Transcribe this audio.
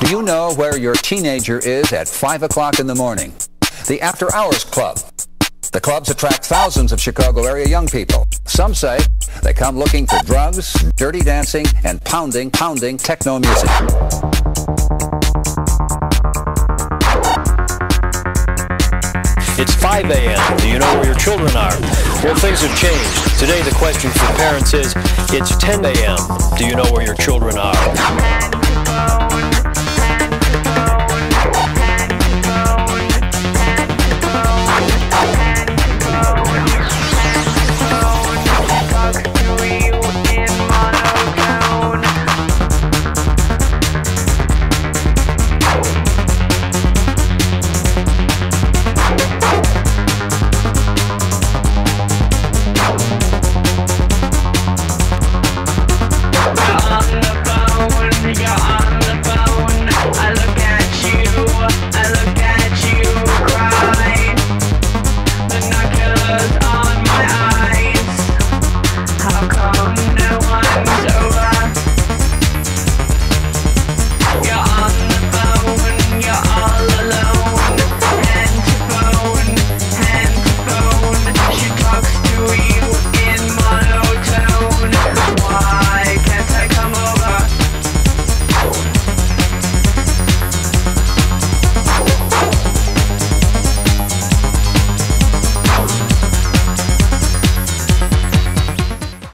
Do you know where your teenager is at 5 o'clock in the morning? The After Hours Club. The clubs attract thousands of Chicago area young people. Some say they come looking for drugs, dirty dancing, and pounding, pounding techno music. It's 5 a.m. Do you know where your children are? Well, things have changed. Today, the question for parents is, it's 10 a.m. Do you know where your children are? love